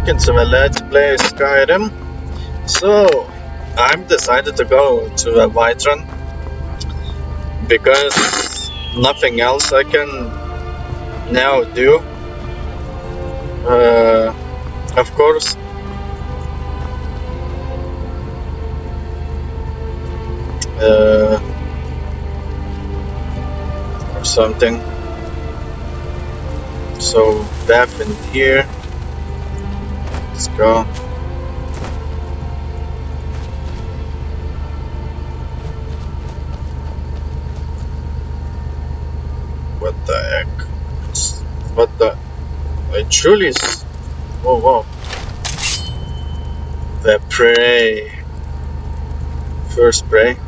back into the Let's Play Skyrim. So, I'm decided to go to the Whiterun because nothing else I can now do. Uh, of course. Uh, or something. So, back in here. Let's go. What the heck? What the? I truly is. Whoa, whoa. The prey. First prey.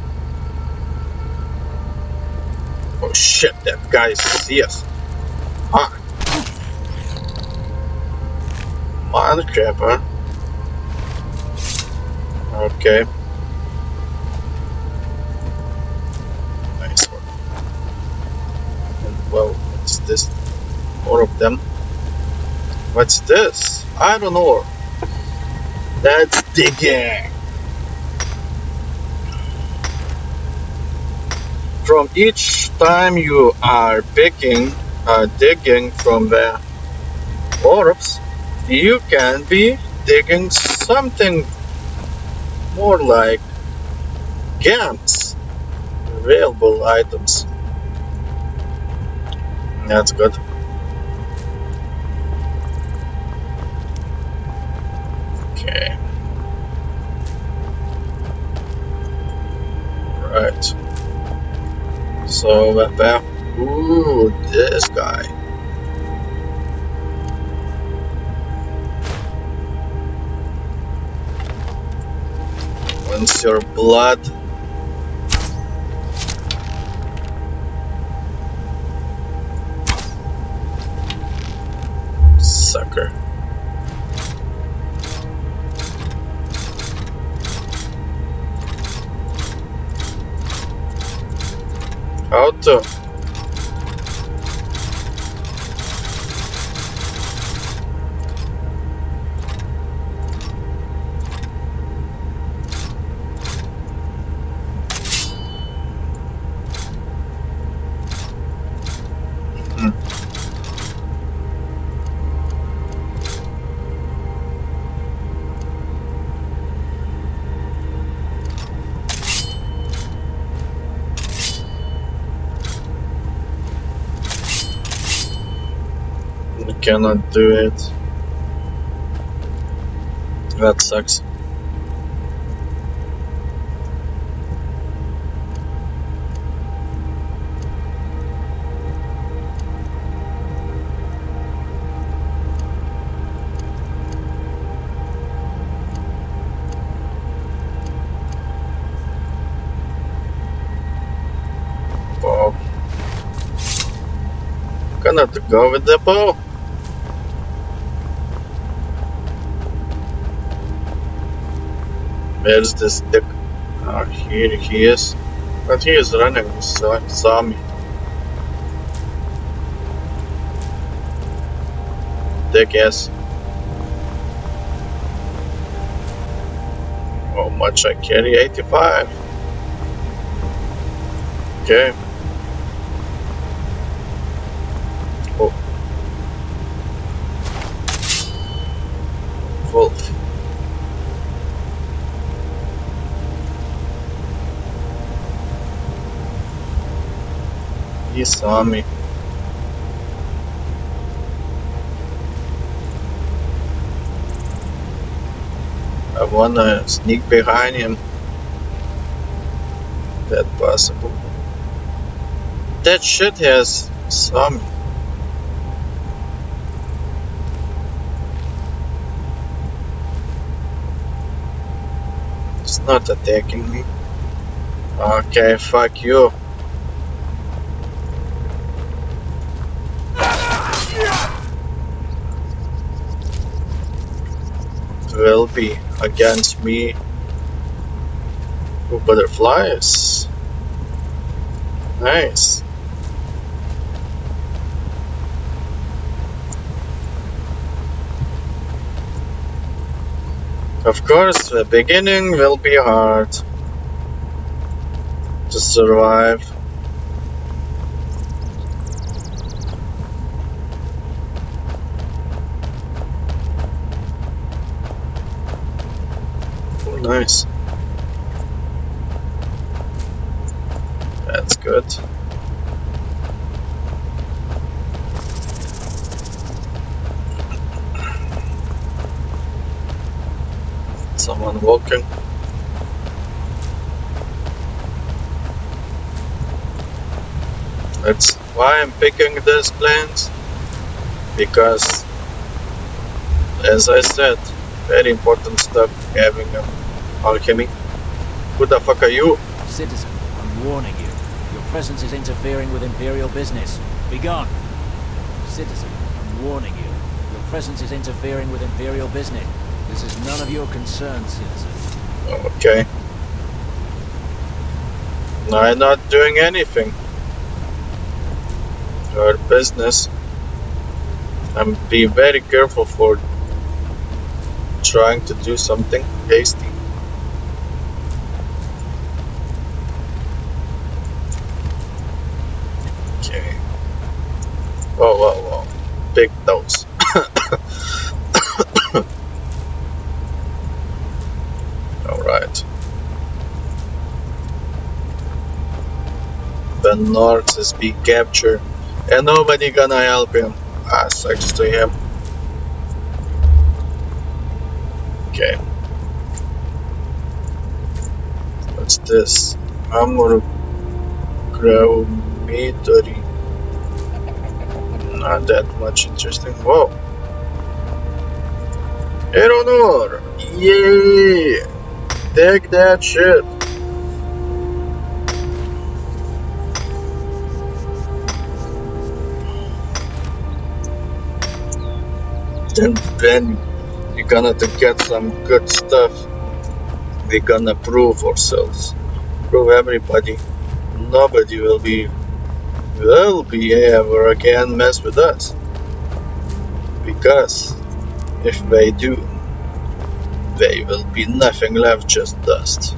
Oh shit, that guy sees us. Mother huh? Okay. Nice. And well, what's this? More of them. What's this? I don't know. That's digging. From each time you are picking, uh, digging from the orbs, you can be digging something more like gems, available items. That's good. Okay. Right. So that. Ooh, this guy. Your blood sucker. How to? Cannot do it. That sucks. Bow. Cannot go with the bow. Where's this dick? Ah, here he is. But he is running, so saw me. Dick ass. How much I carry? 85. Okay. Oh. Wolf. He saw me. I wanna sneak behind him. That possible. That shit has saw me. It's not attacking me. Okay, fuck you. will be against me. Ooh, butterflies. Nice. Of course, the beginning will be hard to survive. Oh, nice. That's good. Someone walking. That's why I'm picking these plans because as I said very important stuff having um, alchemy. Who the fuck are you? Citizen, I'm warning you. Presence is interfering with Imperial business. Be gone. Citizen, I'm warning you. Your presence is interfering with Imperial business. This is none of your concern, citizen. Okay. I'm not doing anything. Our business. I'm being very careful for trying to do something hasty. Okay. Whoa, whoa, whoa. Big notes. Alright. The North is being captured and nobody gonna help him. Ah, sucks to him. Okay. What's this? Armor Graumatory. Not that much interesting. Whoa. Aeronor! Yeah! Take that shit! And then we're gonna to get some good stuff. We're gonna prove ourselves. Prove everybody. Nobody will be will be ever again mess with us. Because if they do, they will be nothing left, just dust.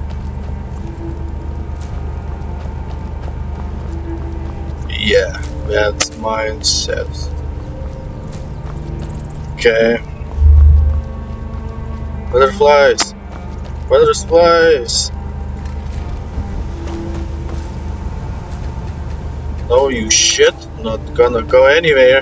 Yeah, that's mindset. Okay. Butterflies! Butterflies! No, you shit. Not gonna go anywhere.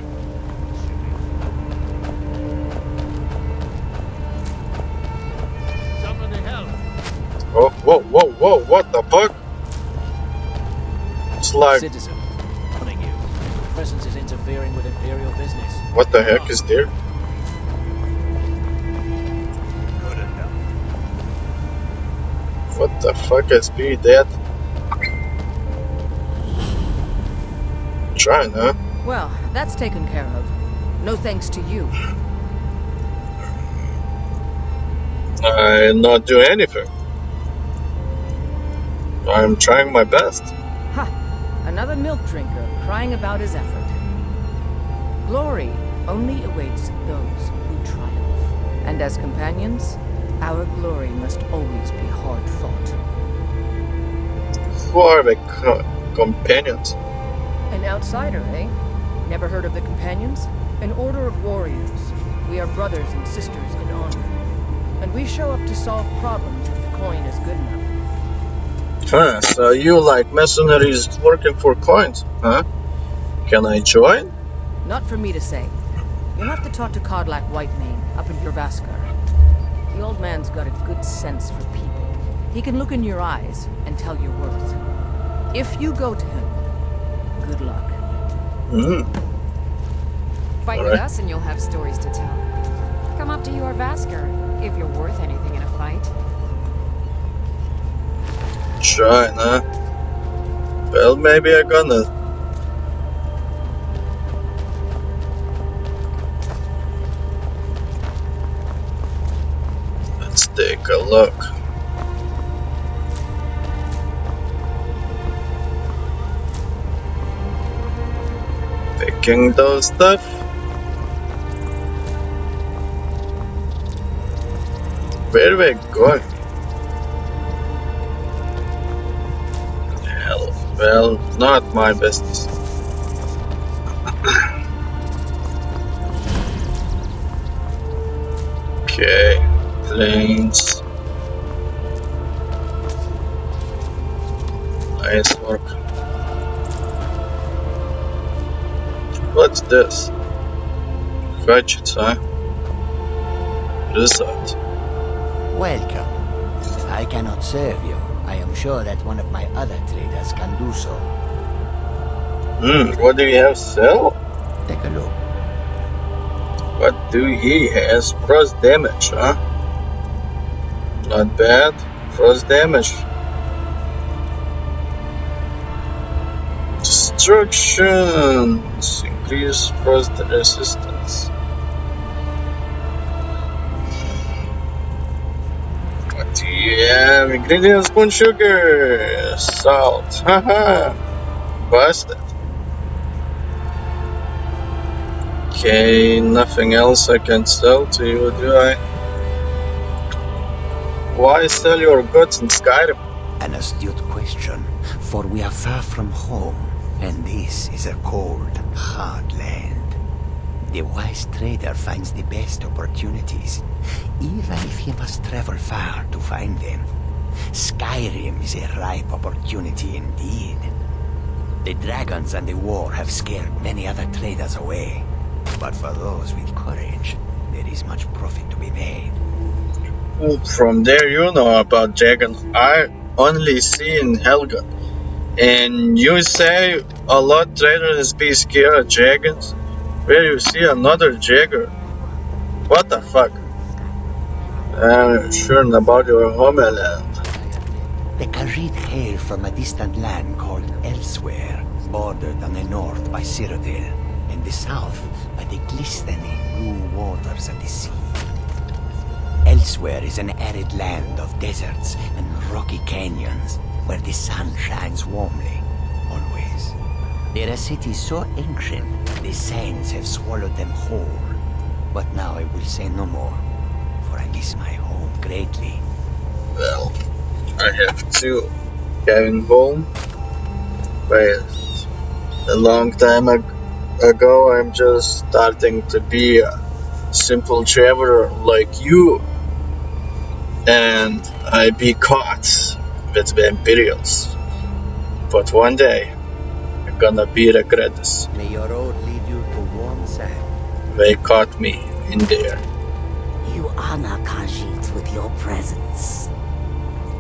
Oh, whoa, whoa, whoa, what the fuck? It's like, Citizen, warning you. Your presence is interfering with Imperial business. what the heck is there? What the fuck is be that? Trying, huh? Well, that's taken care of. No thanks to you. I not do anything. I'm trying my best. Ha! Another milk drinker crying about his effort. Glory only awaits those who triumph. And as companions, our glory must always be hard fought. Who are the co- companions? An outsider, eh? Never heard of the Companions? An order of warriors. We are brothers and sisters in honor. And we show up to solve problems if the coin is good enough. Huh, so you like mercenaries working for coins, huh? Can I join? Not for me to say. You'll have to talk to Kodlak Whitemane up in Jorrvaskr. The old man's got a good sense for people. He can look in your eyes and tell your worth. If you go to him, good luck. Hmm. Fight All with us and you'll have stories to tell. Come up to Jorrvaskr if you're worth anything in a fight. Trying, huh? Well, maybe I'm gonna. Look. Picking those stuff. Where we going? Hell, well, not my business. okay, planes. Nice work. What's this? Gadgets, huh? What is that? Welcome. I cannot serve you. I am sure that one of my other traders can do so. Hmm, what do you have sell? Take a look. What do he has? Frost damage, huh? Not bad. Frost damage. Destructions. Increase frost resistance. What do you have? Ingredients, spoon sugar, salt. Haha. Busted. Okay, nothing else I can sell to you, do I? Why sell your goods in Skyrim? An astute question, for we are far from home, and this is a cold, hard land. The wise trader finds the best opportunities, even if he must travel far to find them. Skyrim is a ripe opportunity indeed. The dragons and the war have scared many other traders away, but for those with courage, there is much profit to be made. From there you know about dragons. I only see in Helga. And you say a lot traders be scared of dragons? Where you see another dragon? What the fuck? I'm sure about your homeland. The Khajiit hail from a distant land called Elsweyr, bordered on the north by Cyrodiil, and the south by the glistening blue waters of the sea. Elsweyr is an arid land of deserts and rocky canyons, where the sun shines warmly, always. There are cities so ancient, the sands have swallowed them whole. But now I will say no more, for I miss my home greatly. Well, I have to going home. But a long time ag- ago, I'm just starting to be a simple traveler like you. And I be caught with the Imperials. But one day, I'm gonna be regret this. May your road lead you to warm sand. They caught me in there. You honor Khajiit with your presence.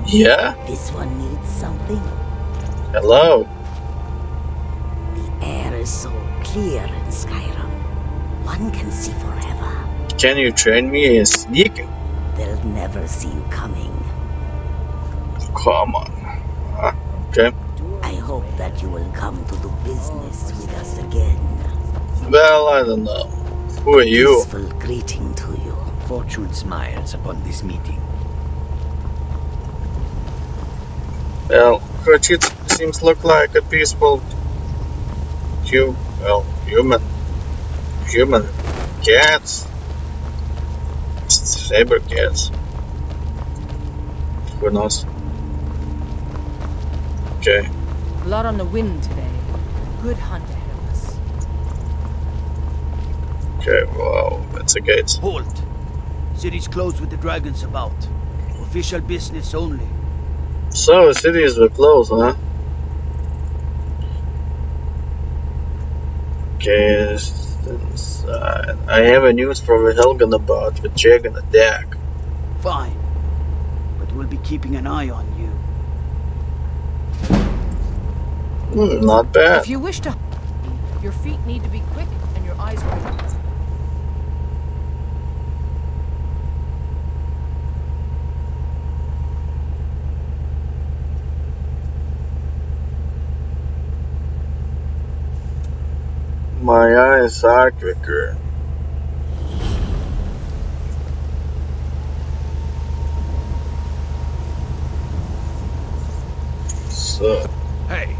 Yeah? This one needs something. Hello? The air is so clear in Skyrim. One can see forever. Can you train me in sneaking? They'll never see you coming. Come on. Okay. I hope that you will come to do business with us again. Well, I don't know. Who are you? Peaceful greeting to you. Fortune smiles upon this meeting. Well, Khajiit seems look like a peaceful, hu well, human, human cats, saber cats. Who knows? Okay, A lot on the wind today. Good hunt ahead of us. okay, wow, that's a gate. Halt! City's closed with the dragons about. Official business only. So, the cities were closed, huh? Okay, inside. Uh, I have a news from Helgen about the dragon attack. Fine. But we'll be keeping an eye on you. Hmm, not bad. If you wish to your feet need to be quick and your eyes quick. My eyes are quicker. So, Hey,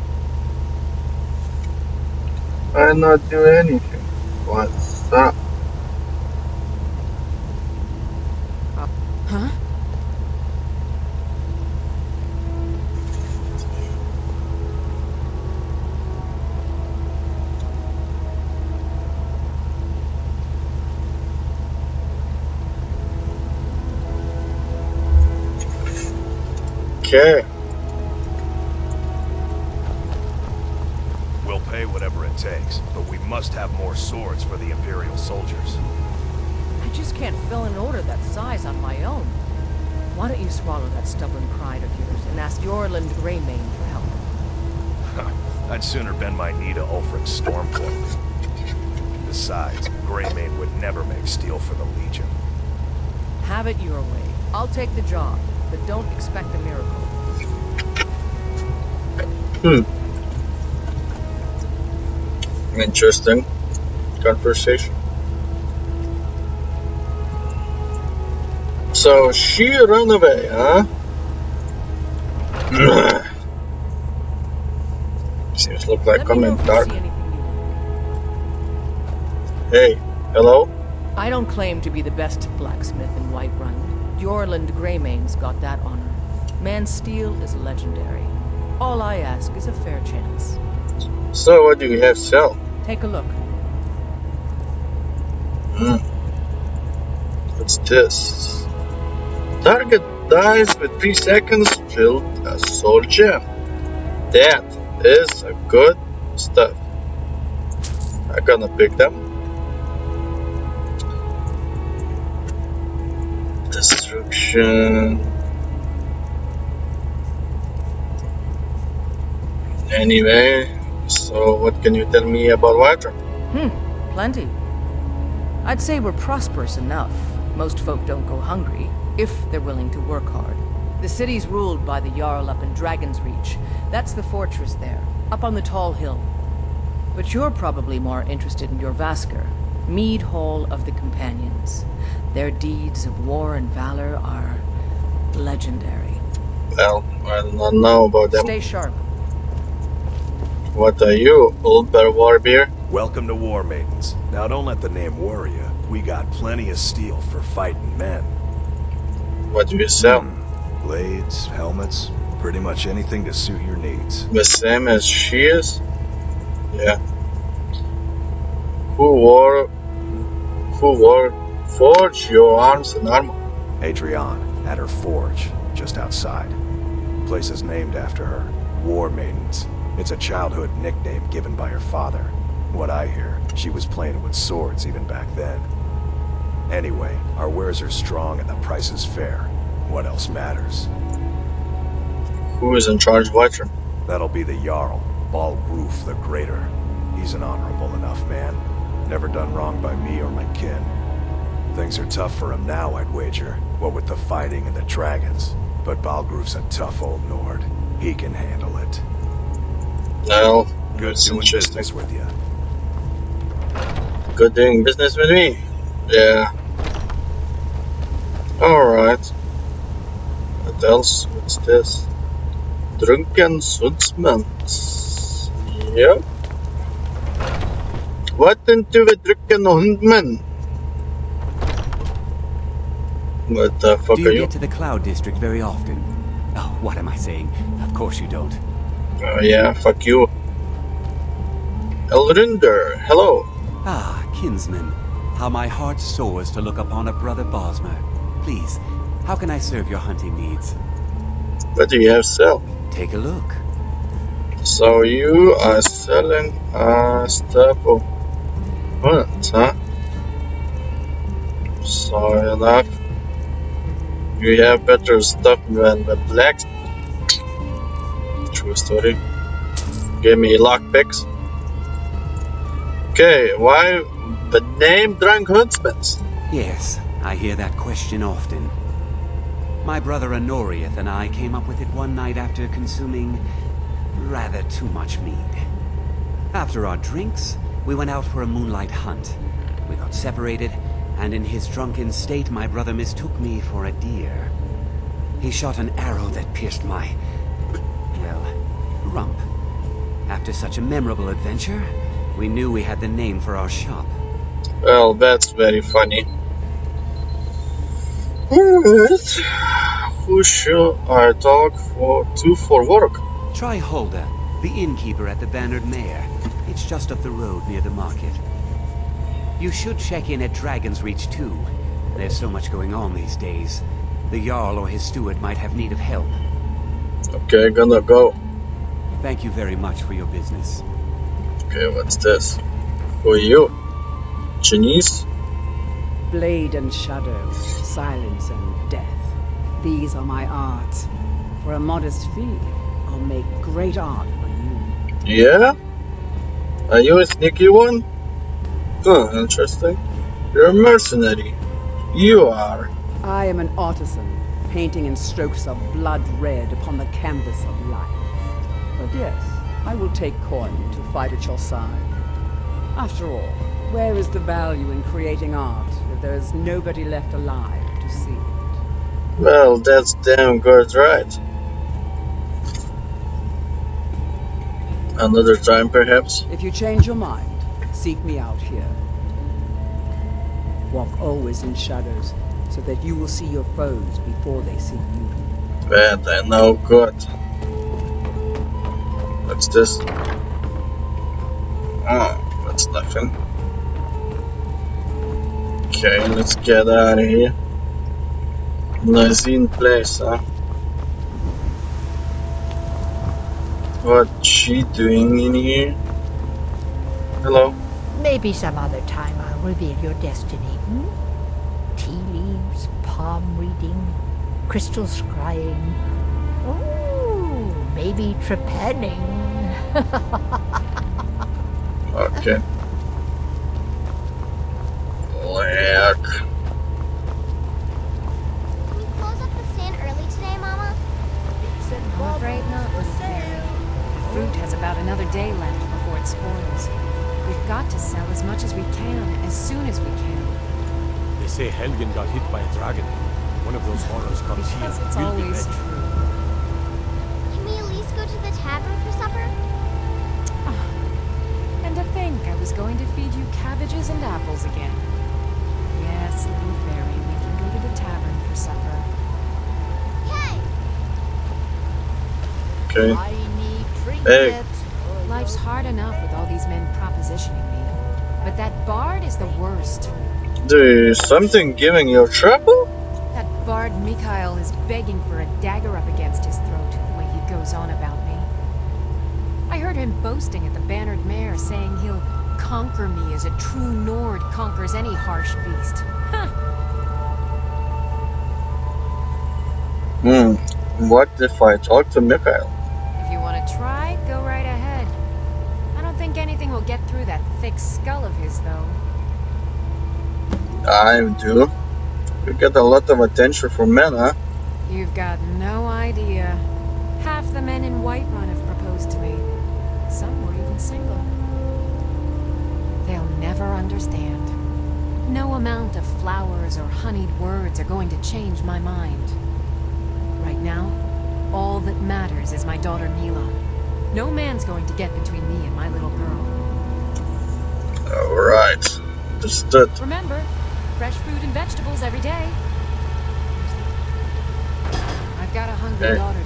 I not do anything. What's up? Would never make steel for the Legion. Have it your way. I'll take the job, but don't expect a miracle. Hmm. Interesting conversation. So she ran away, huh? Seems look like Let coming if dark. see anything you like. Hey, hello? I don't claim to be the best blacksmith in Whiterun. Eorlund Gray-Mane's got that honor. Man's steel is legendary. All I ask is a fair chance. So what do you have to sell? Take a look. Hmm. What's this? Target dies with 3 seconds, filled a soul gem. That is a good stuff. I'm gonna pick them. Anyway, so what can you tell me about water Hmm, plenty. I'd say we're prosperous enough. Most folk don't go hungry, if they're willing to work hard. The city's ruled by the Jarl up in Dragon's Reach. That's the fortress there, up on the tall hill. But you're probably more interested in Jorrvaskr, Mead Hall of the Companions. Their deeds of war and valor are legendary. Well, I don't know about them. Stay sharp. What are you, old bear warbeer? Welcome to War Maidens. Now don't let the name worry you. We got plenty of steel for fighting men. What do you sell? Hmm. Blades, helmets, pretty much anything to suit your needs. The same as she is? Yeah. Who wore who forge your arms and armor? Adrianne, at her forge, just outside. Place is named after her. War Maidens. It's a childhood nickname given by her father. What I hear, she was playing with swords even back then. Anyway, our wares are strong and the price is fair. What else matters? Who is in charge of Whiterun? That'll be the Jarl, Balgruuf the Greater. He's an honorable enough man. Never done wrong by me or my kin. Things are tough for him now, I'd wager. What with the fighting and the dragons. But Balgruuf's a tough old Nord. He can handle it. Well, Good doing business with you. Good doing business with me. Yeah. Alright. What else? What's this? Drunken Sudsman. Yep. What into the drunken huntsman? What the fuck Do are you you? get to the Cloud District very often? Oh, what am I saying? Of course you don't. Oh yeah, fuck you. Elrindir, hello. Ah, kinsman. How my heart soars to look upon a brother Bosmer. Please, how can I serve your hunting needs? What do you have sell? Take a look. So you are selling uh, stuff of hunt, huh? Sorry enough. You have better stuff than the black. True story. Give me lockpicks. Okay, why the name Drunk Huntsman? Yes, I hear that question often. My brother Anoriath and I came up with it one night after consuming rather too much mead. After our drinks, we went out for a moonlight hunt. We got separated, and in his drunken state, my brother mistook me for a deer. He shot an arrow that pierced my, well, rump. After such a memorable adventure, we knew we had the name for our shop. Well, that's very funny. Alright. Who shall I talk for to for work? Try Hulda, the innkeeper at the Bannered Mare. It's just up the road near the market. You should check in at Dragon's Reach too. There's so much going on these days. The Jarl or his steward might have need of help. Okay, gonna go. Thank you very much for your business. Okay, what's this? Who are you? Chinese? Blade and shadow, silence and death. These are my arts. For a modest fee, I'll make great art for you. Yeah? Are you a sneaky one? Huh, interesting. You're a mercenary. You are. I am an artisan, painting in strokes of blood red upon the canvas of life. But yes, I will take coin to fight at your side. After all, where is the value in creating art if there is nobody left alive to see it? Well, that's damn good, right? Another time, perhaps? If you change your mind, seek me out here. Walk always in shadows, so that you will see your foes before they see you. Bad, I know good. What's this? Oh, that's nothing. Okay, let's get out of here. Nazine place, huh? What's she doing in here? Hello? Maybe some other time I'll reveal your destiny. Hmm? Tea leaves, palm reading, crystal scrying. Ooh, maybe trepanning. Okay. Day left before it spoils. We've got to sell as much as we can, as soon as we can. They say Helgen got hit by a dragon. One of those horrors comes here. It's We'll be always ready. true. Can we at least go to the tavern for supper? Ah, and to think I was going to feed you cabbages and apples again. Yes, little fairy, we can go to the tavern for supper. Yay! Okay. need Hey. Life's hard enough with all these men propositioning me. But that bard is the worst. There's something giving you trouble? That bard Mikael is begging for a dagger up against his throat, the way he goes on about me. I heard him boasting at the Bannered Mare, saying he'll conquer me as a true Nord conquers any harsh beast. Huh. Hmm. What if I talk to Mikael? If you want to try, go get through that thick skull of his, though. I do. You get a lot of attention from men, huh? You've got no idea. Half the men in Whiterun have proposed to me. Some were even single. They'll never understand. No amount of flowers or honeyed words are going to change my mind. Right now, all that matters is my daughter Neela. No man's going to get between me and my little girl. Alright. Understood. Remember, fresh fruit and vegetables every day. I've got a hungry Okay. daughter,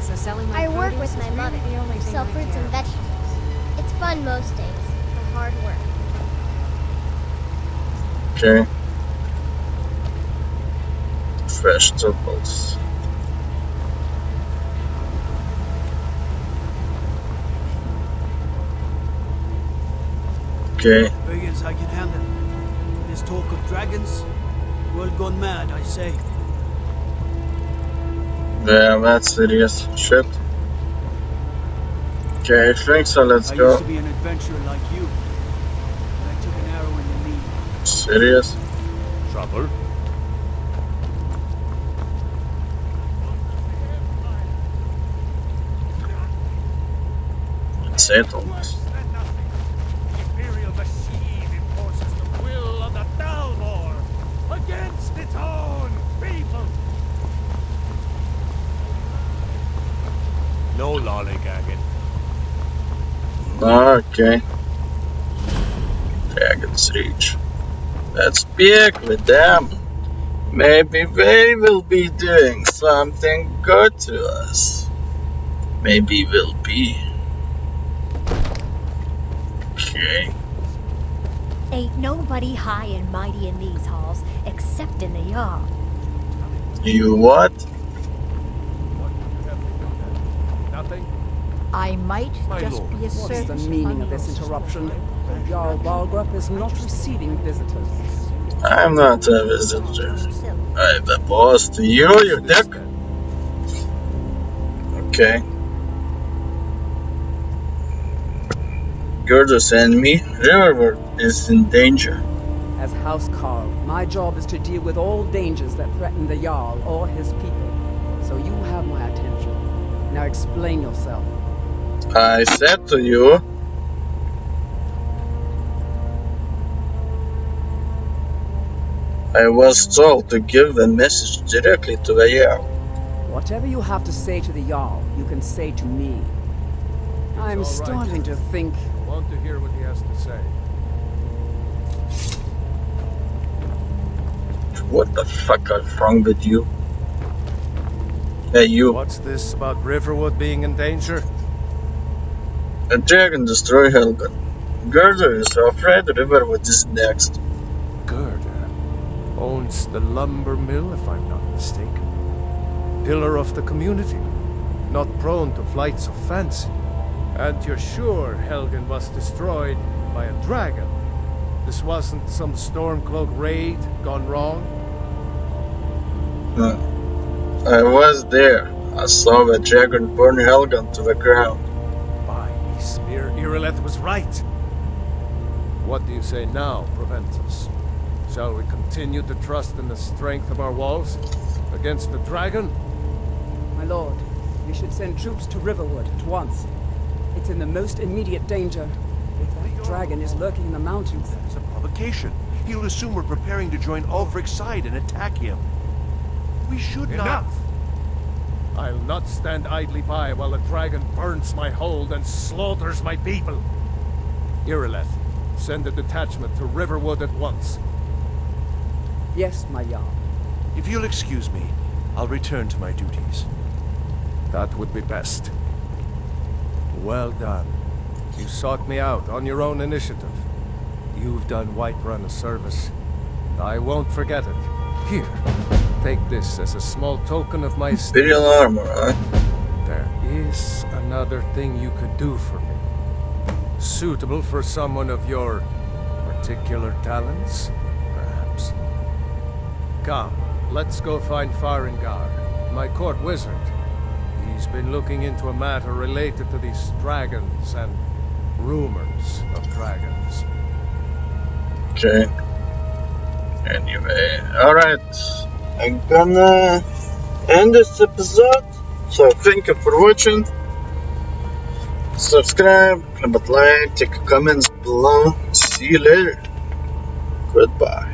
so selling my I work produce with is my mother. really the only thing Sell I fruits care and about. vegetables. It's fun most days, but hard work. Okay. Vegetables. Okay. Begins I can handle. This talk of dragons, world gone mad, I say. Yeah, that's serious shit. Okay, I think so. Let's I go. used to be an adventurer like you. But I took an arrow in the knee. Serious? Trouble? Settlement. The No lollygagging. Okay. Dragon's Reach. Let's speak with them. Maybe they will be doing something good to us. Maybe we'll be. Okay. Ain't nobody high and mighty in these halls except in the Jarl. You what? I might My just lord, be a what's the meaning of this yours. interruption? Jarl Balgruuf is not receiving visitors. I'm not a visitor. I'm the boss to you, you dick. Okay. Gerda sent me. Riverwood is in danger. As Housecarl, my job is to deal with all dangers that threaten the Jarl or his people. So you have my attention. Now explain yourself. I said to you. I was told to give the message directly to the Jarl. Whatever you have to say to the Jarl, you can say to me. I'm It's all right. starting to think I want to hear what he has to say. What the fuck is wrong with you? Hey, you. What's this about Riverwood being in danger? A dragon destroyed Helgen. Gerda is afraid Riverwood is next. Gerda owns the lumber mill, if I'm not mistaken. Pillar of the community, not prone to flights of fancy. And you're sure Helgen was destroyed by a dragon? This wasn't some Stormcloak raid gone wrong? Huh. I was there. I saw the dragon burn Helgen to the ground. By Irileth was right. What do you say now, Proventus? Shall we continue to trust in the strength of our walls against the dragon? My lord, we should send troops to Riverwood at once. It's in the most immediate danger. If that dragon is lurking in the mountains. It's a provocation. He'll assume we're preparing to join Ulfric's side and attack him. We should not. Enough! I'll not stand idly by while the dragon burns my hold and slaughters my people. Irileth, send a detachment to Riverwood at once. Yes, my Jarl. If you'll excuse me, I'll return to my duties. That would be best. Well done. You sought me out on your own initiative. You've done Whiterun a service. and I won't forget it. Here, take this as a small token of my. Imperial armor, huh? There is another thing you could do for me. Suitable for someone of your particular talents, perhaps. Come, let's go find Farengar, my court wizard. He's been looking into a matter related to these dragons and rumors of dragons. Okay. Anyway, alright. I'm gonna uh, end this episode. So thank you for watching. Subscribe, comment, like, take comments below. See you later. Goodbye.